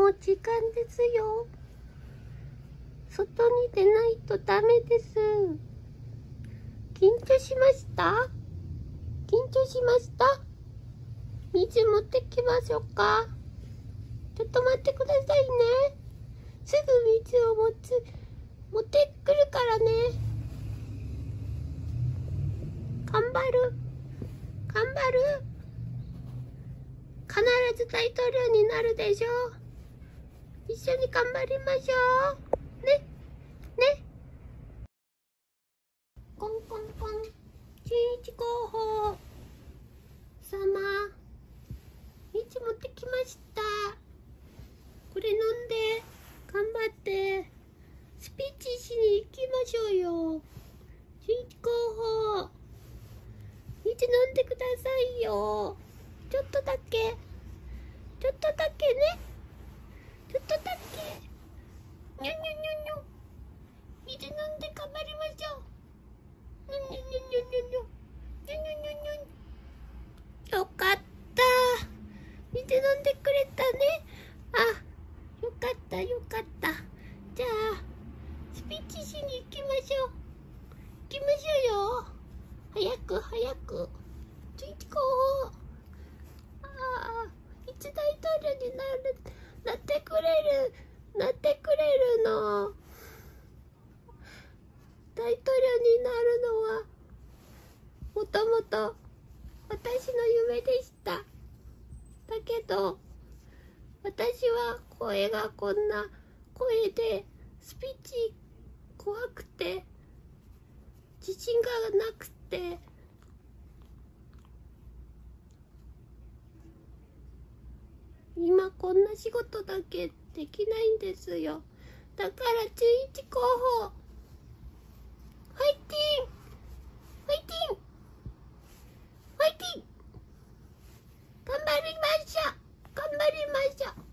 もう時間ですよ。外に出ないとダメです。緊張しました？緊張しました？水持ってきましょうか？ちょっと待ってくださいね。すぐ水を持つ、持ってくるからね。頑張る。頑張る。必ず大統領になるでしょう。一緒に頑張りましょう。ね。ね。コンコンコン。新一候補様。いつ持ってきました？これ飲んで、頑張って、スピーチしに行きましょうよ。新一候補。水飲んでくださいよ。ちょっとだけちょっとだけねった。よかった。じゃあスピーチしに行きましょう。行きましょうよ。早く早く。ついてこう。いつ大統領になるなってくれるなってくれるの。大統領になるのはもともと私の夢でした。だけど私は声がこんな声でスピーチ怖くて自信がなくて。今こんな仕事だけできないんですよ。だから中1候補。ファイティン。ファイティン。ファイティン。頑張りましょう。しょ